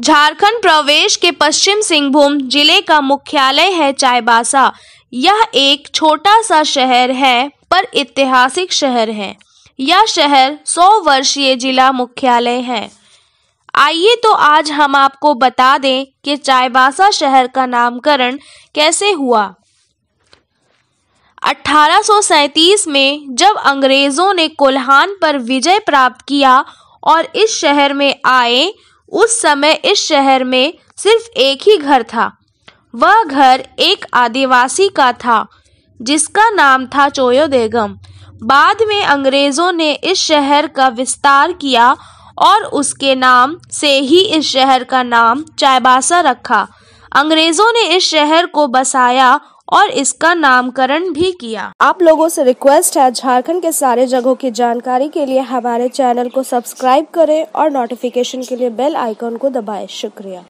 झारखंड प्रवेश के पश्चिम सिंहभूम ज़िले का मुख्यालय है चाईबासा। यह एक छोटा सा शहर है, पर ऐतिहासिक शहर है। यह शहर 100 वर्षीय जिला मुख्यालय है। आइए तो आज हम आपको बता दें कि चाईबासा शहर का नामकरण कैसे हुआ। 1837 में जब अंग्रेज़ों ने कोल्हान पर विजय प्राप्त किया और इस शहर में आए उस समय इस शहर में सिर्फ़ एक ही घर था। वह घर एक आदिवासी का था, जिसका नाम था चोयो देगम। बाद में अंग्रेज़ों ने इस शहर का विस्तार किया और उसके नाम से ही इस शहर का नाम चाईबासा रखा। अंग्रेज़ों ने इस शहर को बसाया और इसका नामकरण भी किया। आप लोगों से रिक्वेस्ट है, झारखंड के सारे जगहों की जानकारी के लिए हमारे चैनल को सब्सक्राइब करें और नोटिफिकेशन के लिए बेल आइकॉन को दबाएँ। शुक्रिया।